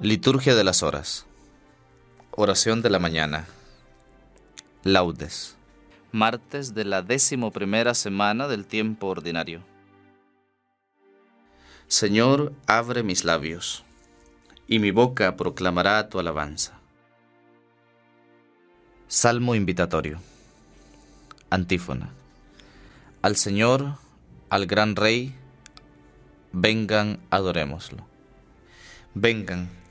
Liturgia de las Horas. Oración de la mañana. Laudes. Martes de la décimo primera semana del tiempo ordinario. Señor, abre mis labios, y mi boca proclamará tu alabanza. Salmo invitatorio. Antífona. Al Señor, al gran Rey, vengan, adorémoslo. Vengan,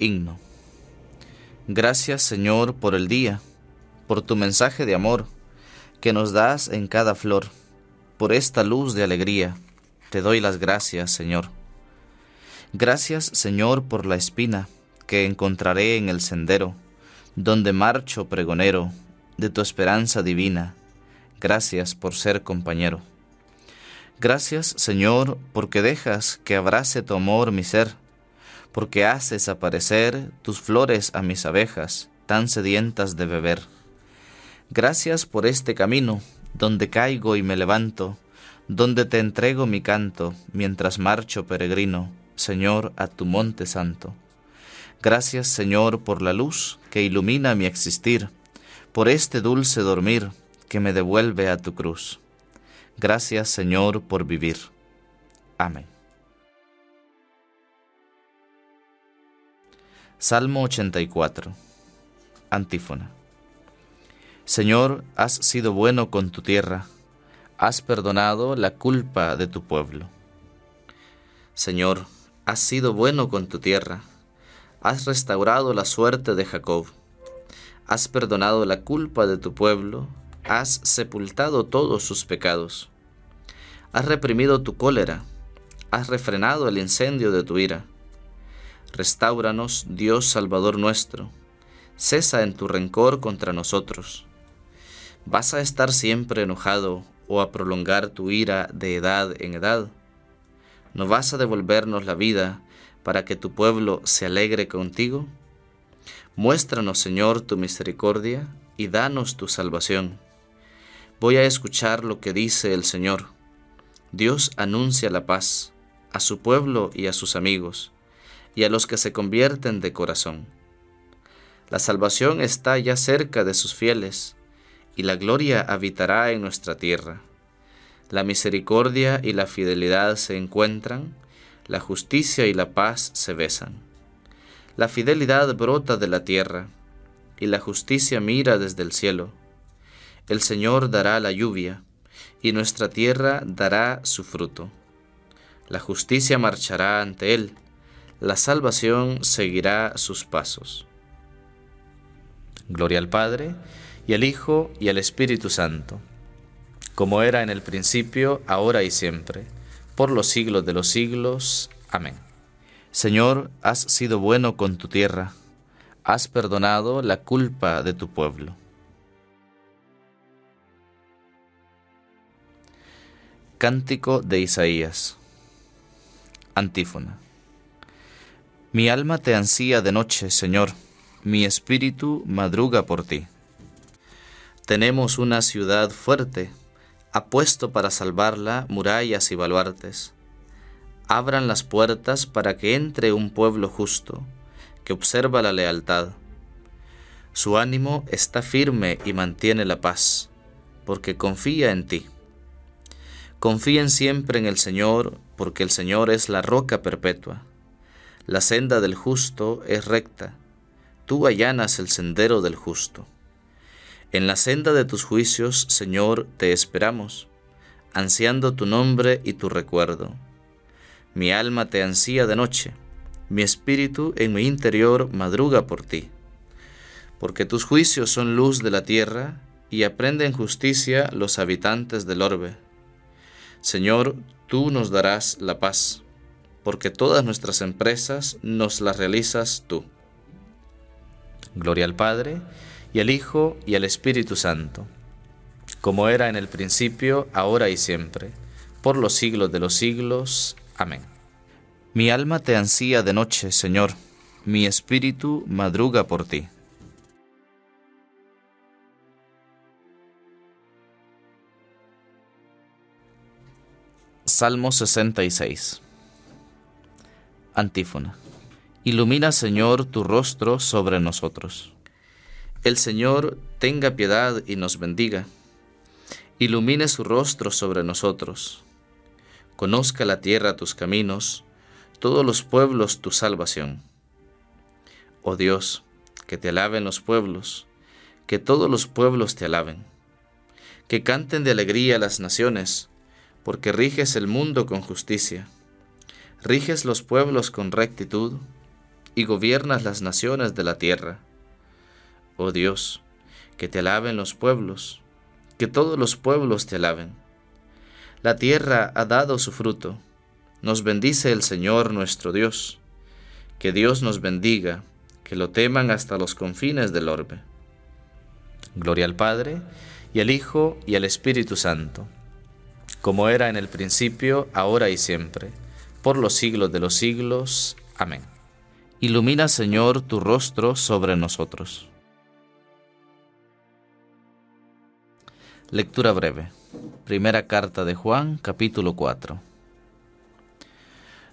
Himno. Gracias Señor por el día, por tu mensaje de amor que nos das en cada flor, por esta luz de alegría. Te doy las gracias, Señor. Gracias, Señor, por la espina que encontraré en el sendero, donde marcho pregonero de tu esperanza divina. Gracias por ser compañero. Gracias, Señor, porque dejas que abrace tu amor mi ser porque haces aparecer tus flores a mis abejas, tan sedientas de beber. Gracias por este camino, donde caigo y me levanto, donde te entrego mi canto, mientras marcho peregrino, Señor, a tu monte santo. Gracias, Señor, por la luz que ilumina mi existir, por este dulce dormir que me devuelve a tu cruz. Gracias, Señor, por vivir. Amén. Salmo 84. Antífona. Señor, has sido bueno con tu tierra, has perdonado la culpa de tu pueblo. Señor, has sido bueno con tu tierra, has restaurado la suerte de Jacob, has perdonado la culpa de tu pueblo, has sepultado todos sus pecados, has reprimido tu cólera, has refrenado el incendio de tu ira Restáuranos, Dios Salvador nuestro. Cesa en tu rencor contra nosotros. ¿Vas a estar siempre enojado o a prolongar tu ira de edad en edad? ¿No vas a devolvernos la vida para que tu pueblo se alegre contigo? Muéstranos, Señor, tu misericordia y danos tu salvación. Voy a escuchar lo que dice el Señor. Dios anuncia la paz a su pueblo y a sus amigos y a los que se convierten de corazón. La salvación está ya cerca de sus fieles, y la gloria habitará en nuestra tierra. La misericordia y la fidelidad se encuentran, la justicia y la paz se besan. La fidelidad brota de la tierra, y la justicia mira desde el cielo. El Señor dará la lluvia, y nuestra tierra dará su fruto. La justicia marchará ante él, la salvación seguirá sus pasos. Gloria al Padre, y al Hijo, y al Espíritu Santo, como era en el principio, ahora y siempre, por los siglos de los siglos. Amén. Señor, has sido bueno con tu tierra, has perdonado la culpa de tu pueblo. Cántico de Isaías. Antífona. Mi alma te ansía de noche, Señor, mi espíritu madruga por ti. Tenemos una ciudad fuerte, apuesto para salvarla murallas y baluartes. Abran las puertas para que entre un pueblo justo, que observa la lealtad. Su ánimo está firme y mantiene la paz, porque confía en ti. Confíen siempre en el Señor, porque el Señor es la roca perpetua. La senda del justo es recta, tú allanas el sendero del justo. En la senda de tus juicios, Señor, te esperamos, ansiando tu nombre y tu recuerdo. Mi alma te ansía de noche, mi espíritu en mi interior madruga por ti. Porque tus juicios son luz de la tierra, y aprenden justicia los habitantes del orbe. Señor, tú nos darás la paz porque todas nuestras empresas nos las realizas tú. Gloria al Padre, y al Hijo, y al Espíritu Santo, como era en el principio, ahora y siempre, por los siglos de los siglos. Amén. Mi alma te ansía de noche, Señor, mi espíritu madruga por ti. Salmo 66 Antífona. Ilumina, Señor, tu rostro sobre nosotros. El Señor tenga piedad y nos bendiga. Ilumine su rostro sobre nosotros. Conozca la tierra tus caminos, todos los pueblos tu salvación. Oh Dios, que te alaben los pueblos, que todos los pueblos te alaben. Que canten de alegría las naciones, porque riges el mundo con justicia riges los pueblos con rectitud y gobiernas las naciones de la tierra. Oh Dios, que te alaben los pueblos, que todos los pueblos te alaben. La tierra ha dado su fruto, nos bendice el Señor nuestro Dios. Que Dios nos bendiga, que lo teman hasta los confines del orbe. Gloria al Padre, y al Hijo, y al Espíritu Santo, como era en el principio, ahora y siempre por los siglos de los siglos. Amén. Ilumina, Señor, tu rostro sobre nosotros. Lectura breve. Primera carta de Juan, capítulo 4.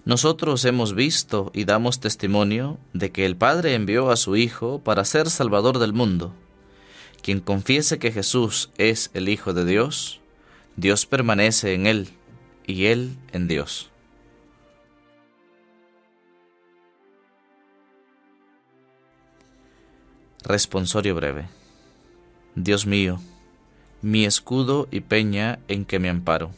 Nosotros hemos visto y damos testimonio de que el Padre envió a su Hijo para ser Salvador del mundo. Quien confiese que Jesús es el Hijo de Dios, Dios permanece en él y él en Dios. Responsorio breve. Dios mío, mi escudo y peña en que me amparo.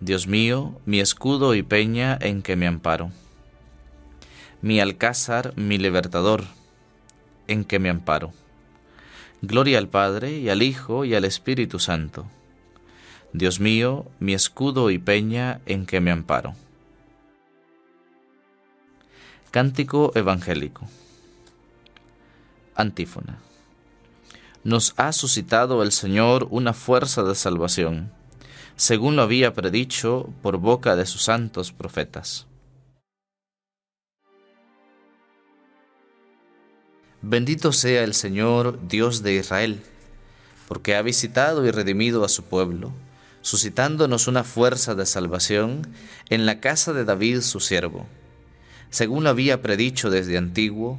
Dios mío, mi escudo y peña en que me amparo. Mi alcázar, mi libertador, en que me amparo. Gloria al Padre y al Hijo y al Espíritu Santo. Dios mío, mi escudo y peña en que me amparo. Cántico Evangélico. Antífona. Nos ha suscitado el Señor una fuerza de salvación, según lo había predicho por boca de sus santos profetas. Bendito sea el Señor, Dios de Israel, porque ha visitado y redimido a su pueblo, suscitándonos una fuerza de salvación en la casa de David su siervo, según lo había predicho desde antiguo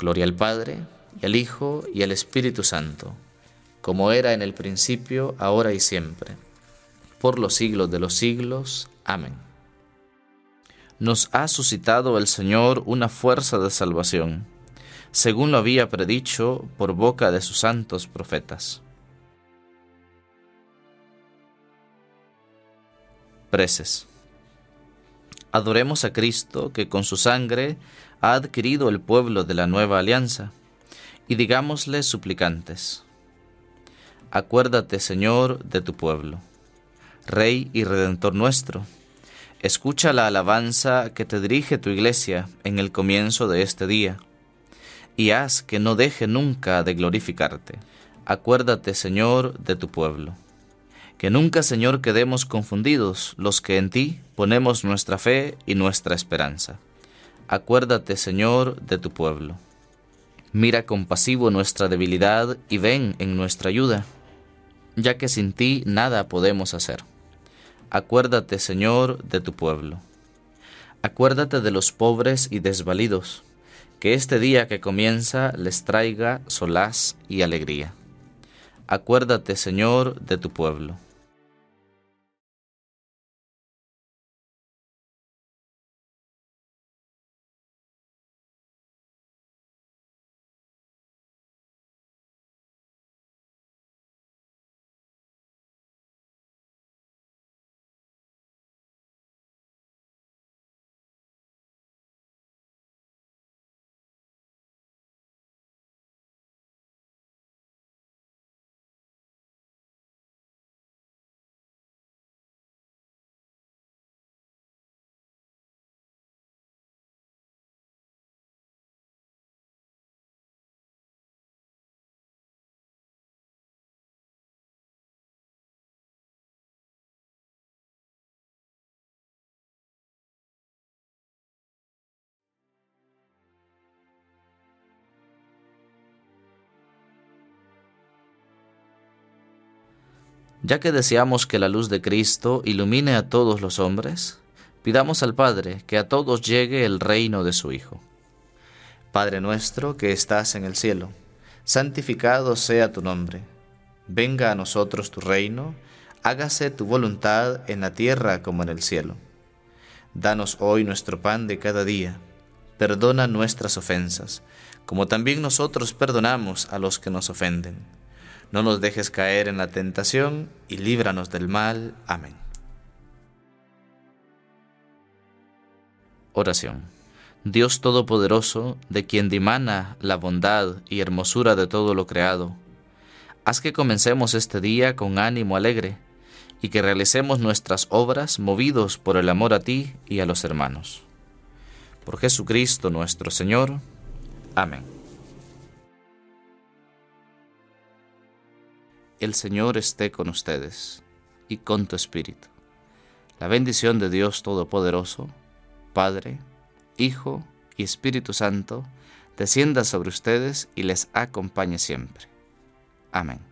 Gloria al Padre, y al Hijo, y al Espíritu Santo, como era en el principio, ahora y siempre, por los siglos de los siglos. Amén. Nos ha suscitado el Señor una fuerza de salvación, según lo había predicho por boca de sus santos profetas. Preces. Adoremos a Cristo que con su sangre ha adquirido el pueblo de la nueva alianza, y digámosle suplicantes, Acuérdate, Señor, de tu pueblo, Rey y Redentor nuestro, escucha la alabanza que te dirige tu iglesia en el comienzo de este día, y haz que no deje nunca de glorificarte. Acuérdate, Señor, de tu pueblo. Que nunca, Señor, quedemos confundidos los que en ti ponemos nuestra fe y nuestra esperanza. Acuérdate, Señor, de tu pueblo. Mira compasivo nuestra debilidad y ven en nuestra ayuda, ya que sin ti nada podemos hacer. Acuérdate, Señor, de tu pueblo. Acuérdate de los pobres y desvalidos, que este día que comienza les traiga solaz y alegría. Acuérdate, Señor, de tu pueblo. Ya que deseamos que la luz de Cristo ilumine a todos los hombres, pidamos al Padre que a todos llegue el reino de su Hijo. Padre nuestro que estás en el cielo, santificado sea tu nombre. Venga a nosotros tu reino, hágase tu voluntad en la tierra como en el cielo. Danos hoy nuestro pan de cada día. Perdona nuestras ofensas, como también nosotros perdonamos a los que nos ofenden no nos dejes caer en la tentación y líbranos del mal. Amén. Oración. Dios Todopoderoso, de quien dimana la bondad y hermosura de todo lo creado, haz que comencemos este día con ánimo alegre y que realicemos nuestras obras movidos por el amor a ti y a los hermanos. Por Jesucristo nuestro Señor. Amén. El Señor esté con ustedes y con tu espíritu. La bendición de Dios Todopoderoso, Padre, Hijo y Espíritu Santo, descienda sobre ustedes y les acompañe siempre. Amén.